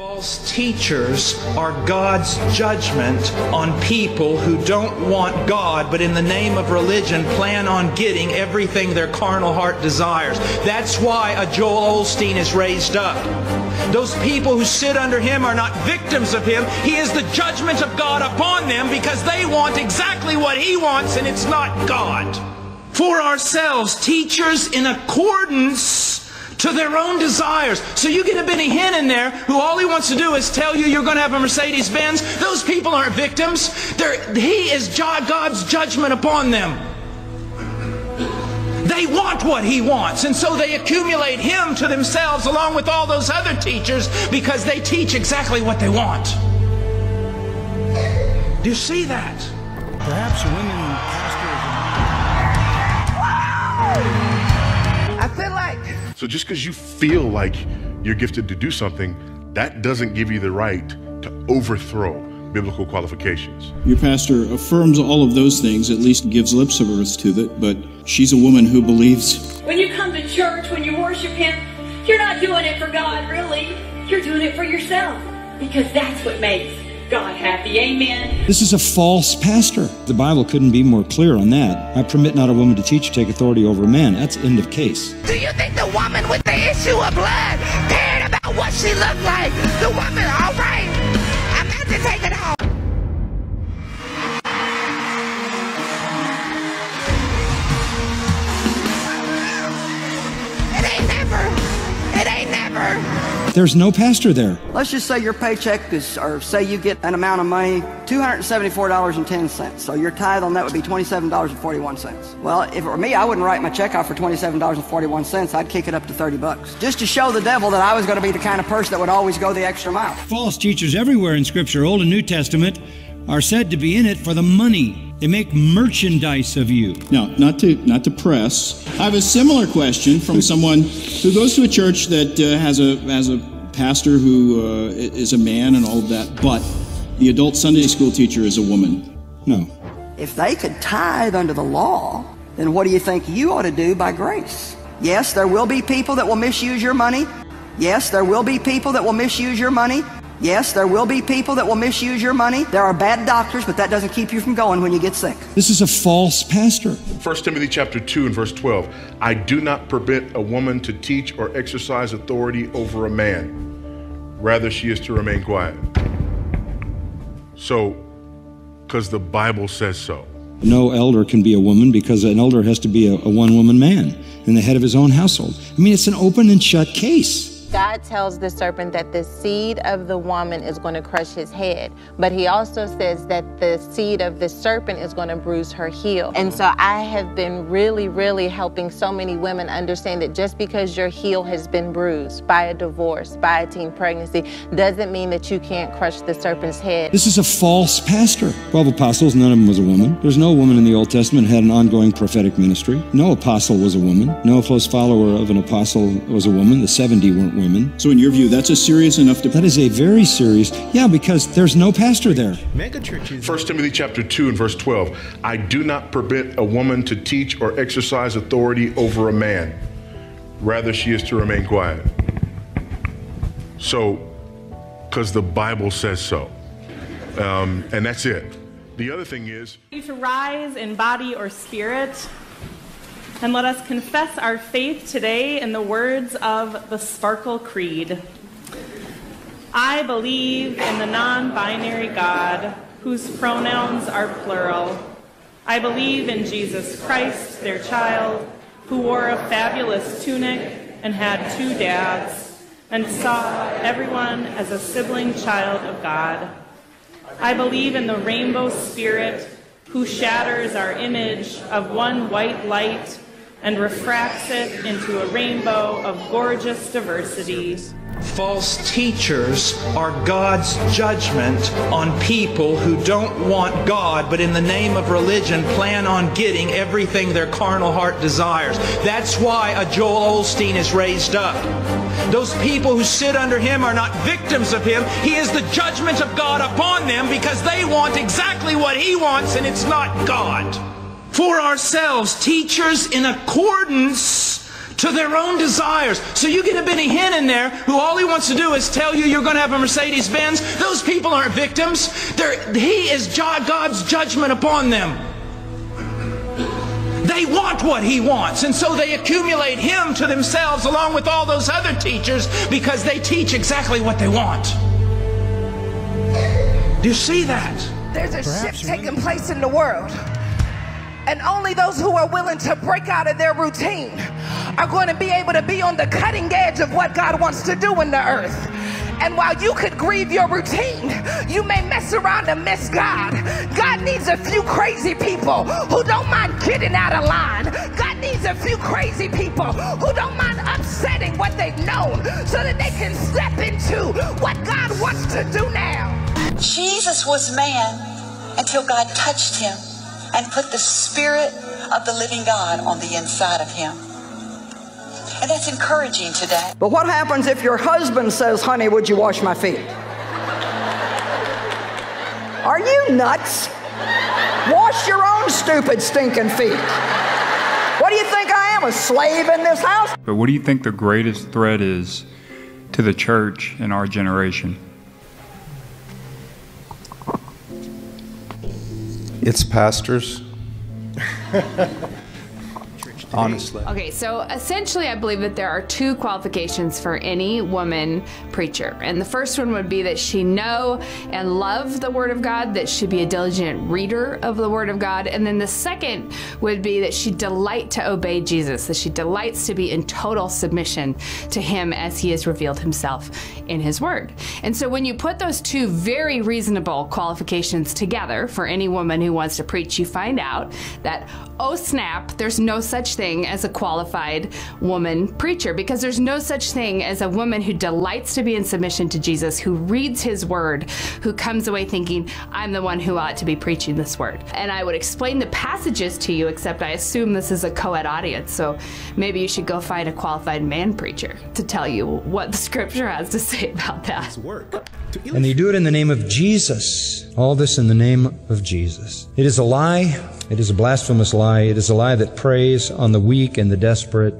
False teachers are God's judgment on people who don't want God, but in the name of religion plan on getting everything their carnal heart desires. That's why a Joel Osteen is raised up. Those people who sit under him are not victims of him. He is the judgment of God upon them because they want exactly what he wants and it's not God. For ourselves, teachers in accordance to their own desires. So you get a Benny Hinn in there who all he wants to do is tell you you're going to have a Mercedes Benz. Those people aren't victims. They're, he is God's judgment upon them. They want what he wants, and so they accumulate him to themselves along with all those other teachers because they teach exactly what they want. Do you see that? Perhaps women So just because you feel like you're gifted to do something, that doesn't give you the right to overthrow biblical qualifications. Your pastor affirms all of those things, at least gives lip service to it, but she's a woman who believes. When you come to church, when you worship Him, you're not doing it for God, really. You're doing it for yourself because that's what makes God happy. Amen. This is a false pastor. The Bible couldn't be more clear on that. I permit not a woman to teach or take authority over a man. That's end of case. Do you think the woman with the issue of blood cared about what she looked like? The woman, all right. I'm about to take it off. It ain't never. It ain't never. There's no pastor there. Let's just say your paycheck is, or say you get an amount of money, $274.10. So your tithe on that would be $27.41. Well, if it were me, I wouldn't write my check out for $27.41. I'd kick it up to 30 bucks. Just to show the devil that I was going to be the kind of person that would always go the extra mile. False teachers everywhere in Scripture, Old and New Testament, are said to be in it for the money. They make merchandise of you. Now, not to not to press. I have a similar question from someone who goes to a church that uh, has a has a pastor who uh, is a man and all of that, but the adult Sunday school teacher is a woman. No. If they could tithe under the law, then what do you think you ought to do by grace? Yes, there will be people that will misuse your money. Yes, there will be people that will misuse your money. Yes, there will be people that will misuse your money. There are bad doctors, but that doesn't keep you from going when you get sick. This is a false pastor. 1 Timothy chapter 2 and verse 12. I do not permit a woman to teach or exercise authority over a man. Rather, she is to remain quiet. So, because the Bible says so. No elder can be a woman because an elder has to be a, a one woman man and the head of his own household. I mean, it's an open and shut case. God tells the serpent that the seed of the woman is going to crush his head, but he also says that the seed of the serpent is going to bruise her heel. And so I have been really, really helping so many women understand that just because your heel has been bruised by a divorce, by a teen pregnancy, doesn't mean that you can't crush the serpent's head. This is a false pastor. Twelve apostles, none of them was a woman. There's no woman in the Old Testament had an ongoing prophetic ministry. No apostle was a woman. No close follower of an apostle was a woman. The 70 weren't women. So, in your view, that's a serious enough to. That is a very serious, yeah, because there's no pastor there. Megachurches. 1 Timothy chapter 2 and verse 12. I do not permit a woman to teach or exercise authority over a man. Rather, she is to remain quiet. So, because the Bible says so. Um, and that's it. The other thing is. To rise in body or spirit and let us confess our faith today in the words of the Sparkle Creed. I believe in the non binary God whose pronouns are plural. I believe in Jesus Christ, their child, who wore a fabulous tunic and had two dads and saw everyone as a sibling child of God. I believe in the rainbow spirit who shatters our image of one white light and refracts it into a rainbow of gorgeous diversity. False teachers are God's judgment on people who don't want God, but in the name of religion plan on getting everything their carnal heart desires. That's why a Joel Osteen is raised up. Those people who sit under him are not victims of him. He is the judgment of God upon them because they want exactly what he wants and it's not God for ourselves, teachers in accordance to their own desires. So you get a Benny Hinn in there who all he wants to do is tell you you're going to have a Mercedes Benz. Those people aren't victims. They're, he is God's judgment upon them. They want what he wants, and so they accumulate him to themselves along with all those other teachers because they teach exactly what they want. Do you see that? There's a shift taking place in the world. And only those who are willing to break out of their routine are going to be able to be on the cutting edge of what God wants to do in the earth. And while you could grieve your routine, you may mess around and miss God. God needs a few crazy people who don't mind getting out of line. God needs a few crazy people who don't mind upsetting what they've known so that they can step into what God wants to do now. Jesus was man until God touched him and put the Spirit of the living God on the inside of him. And that's encouraging today. But what happens if your husband says, honey, would you wash my feet? Are you nuts? Wash your own stupid, stinking feet. What do you think I am, a slave in this house? But what do you think the greatest threat is to the church in our generation? It's pastors. honestly. Okay, so essentially, I believe that there are two qualifications for any woman preacher. And the first one would be that she know and love the Word of God, that she be a diligent reader of the Word of God. And then the second would be that she delight to obey Jesus, that she delights to be in total submission to Him as He has revealed Himself in His Word. And so when you put those two very reasonable qualifications together for any woman who wants to preach, you find out that, oh snap, there's no such thing as a qualified woman preacher because there's no such thing as a woman who delights to be in submission to Jesus, who reads his word, who comes away thinking, I'm the one who ought to be preaching this word. And I would explain the passages to you, except I assume this is a co ed audience, so maybe you should go find a qualified man preacher to tell you what the scripture has to say about that. And they do it in the name of Jesus. All this in the name of Jesus. It is a lie. It is a blasphemous lie. It is a lie that preys on the weak and the desperate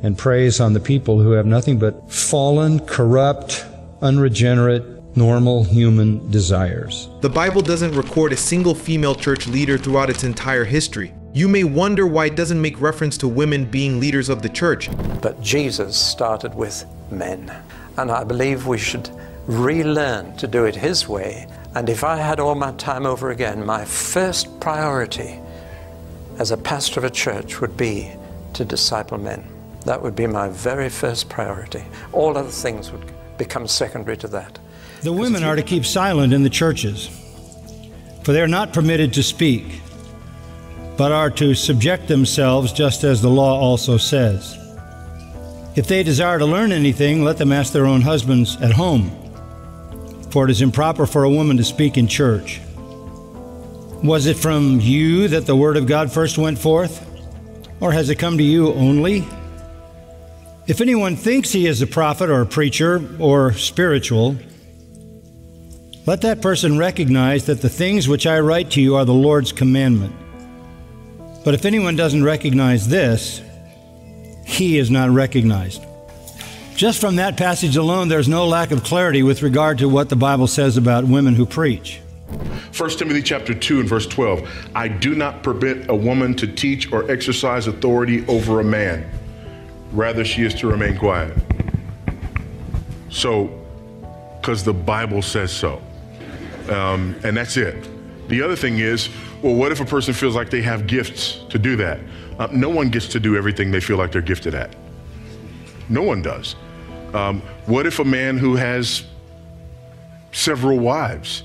and preys on the people who have nothing but fallen, corrupt, unregenerate, normal human desires. The Bible doesn't record a single female church leader throughout its entire history. You may wonder why it doesn't make reference to women being leaders of the church. But Jesus started with men. And I believe we should relearn to do it His way. And if I had all my time over again, my first priority as a pastor of a church would be to disciple men. That would be my very first priority. All other things would become secondary to that. The women are to keep silent in the churches, for they are not permitted to speak, but are to subject themselves just as the law also says. If they desire to learn anything, let them ask their own husbands at home, for it is improper for a woman to speak in church. Was it from you that the word of God first went forth? Or has it come to you only? If anyone thinks he is a prophet or a preacher or spiritual, let that person recognize that the things which I write to you are the Lord's commandment. But if anyone doesn't recognize this, he is not recognized. Just from that passage alone, there's no lack of clarity with regard to what the Bible says about women who preach. 1 Timothy chapter 2 and verse 12. I do not permit a woman to teach or exercise authority over a man. Rather, she is to remain quiet. So, because the Bible says so. Um, and that's it. The other thing is, well, what if a person feels like they have gifts to do that? Uh, no one gets to do everything they feel like they're gifted at. No one does. Um, what if a man who has several wives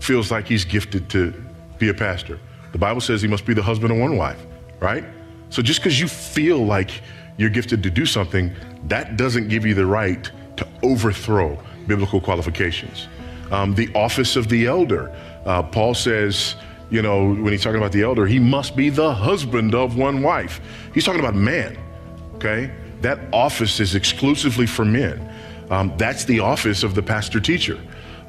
feels like he's gifted to be a pastor? The Bible says he must be the husband of one wife, right? So just because you feel like you're gifted to do something, that doesn't give you the right to overthrow biblical qualifications. Um, the office of the elder, uh, Paul says, you know, when he's talking about the elder, he must be the husband of one wife. He's talking about a man, okay? That office is exclusively for men. Um, that's the office of the pastor teacher.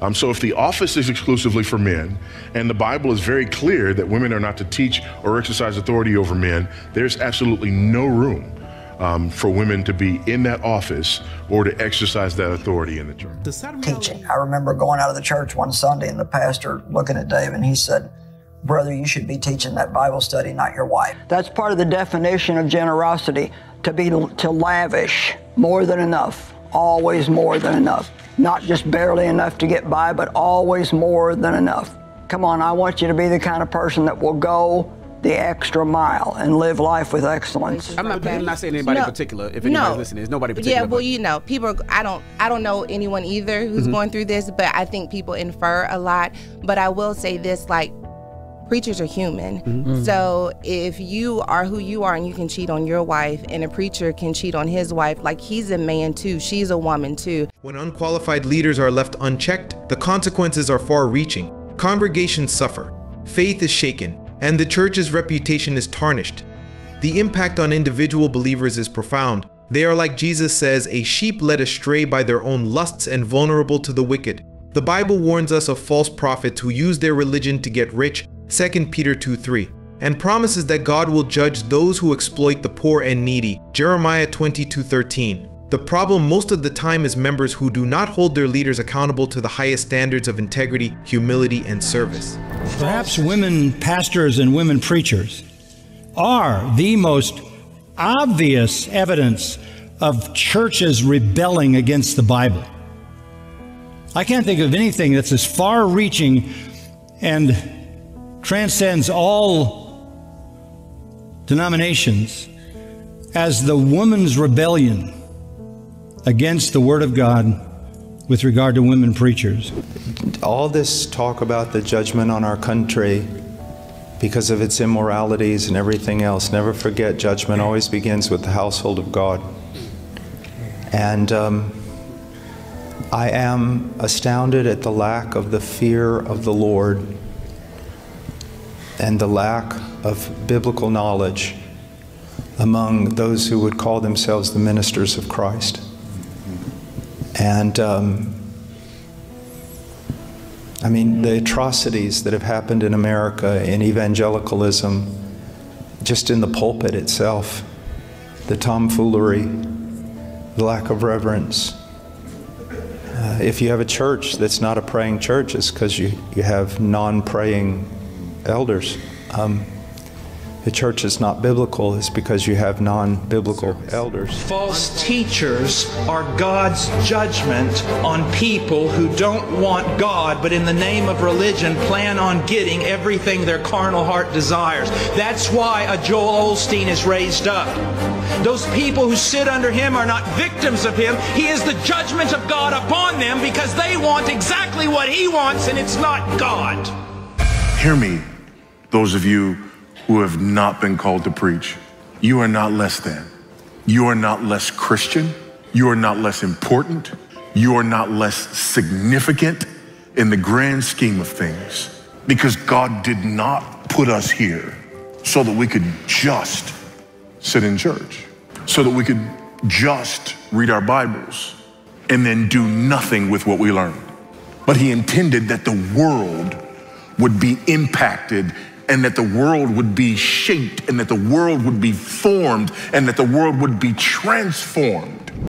Um, so if the office is exclusively for men, and the Bible is very clear that women are not to teach or exercise authority over men, there's absolutely no room um, for women to be in that office or to exercise that authority in the church. teaching. I remember going out of the church one Sunday and the pastor looking at Dave and he said, Brother, you should be teaching that Bible study, not your wife. That's part of the definition of generosity to be to lavish more than enough, always more than enough. Not just barely enough to get by, but always more than enough. Come on, I want you to be the kind of person that will go the extra mile and live life with excellence. I'm not, I'm not saying anybody No. in particular. If anybody's No. listening, it's nobody particular. Yeah, well, but- you know, people. I don't. I don't know anyone either who's Mhm. going through this, but I think people infer a lot. But I will say this: like, preachers are human. Mm-hmm. Mhm. So if you are who you are and you can cheat on your wife, and a preacher can cheat on his wife, like he's a man too, she's a woman too. When unqualified leaders are left unchecked, the consequences are far reaching. Congregations suffer, faith is shaken, and the church's reputation is tarnished. The impact on individual believers is profound. They are like Jesus says, a sheep led astray by their own lusts and vulnerable to the wicked. The Bible warns us of false prophets who use their religion to get rich, 2 Peter 2 3, and promises that God will judge those who exploit the poor and needy, Jeremiah 22 13. The problem most of the time is members who do not hold their leaders accountable to the highest standards of integrity, humility, and service. Perhaps women pastors and women preachers are the most obvious evidence of churches rebelling against the Bible. I can't think of anything that's as far reaching and transcends all denominations as the woman's rebellion against the Word of God with regard to women preachers. All this talk about the judgment on our country because of its immoralities and everything else, never forget judgment always begins with the household of God. And um, I am astounded at the lack of the fear of the Lord and the lack of biblical knowledge among those who would call themselves the ministers of Christ. And um, I mean, the atrocities that have happened in America in evangelicalism, just in the pulpit itself, the tomfoolery, the lack of reverence. Uh, if you have a church that's not a praying church, it's because you, you have non praying elders. Um, the church is not biblical, it's because you have non biblical elders. False teachers are God's judgment on people who don't want God, but in the name of religion plan on getting everything their carnal heart desires. That's why a Joel Osteen is raised up. Those people who sit under him are not victims of him. He is the judgment of God upon them because they want exactly what he wants and it's not God. Hear me, those of you who have not been called to preach. You are not less than. You are not less Christian. You are not less important. You are not less significant in the grand scheme of things because God did not put us here so that we could just sit in church, so that we could just read our Bibles and then do nothing with what we learned. But He intended that the world would be impacted and that the world would be shaped and that the world would be formed and that the world would be transformed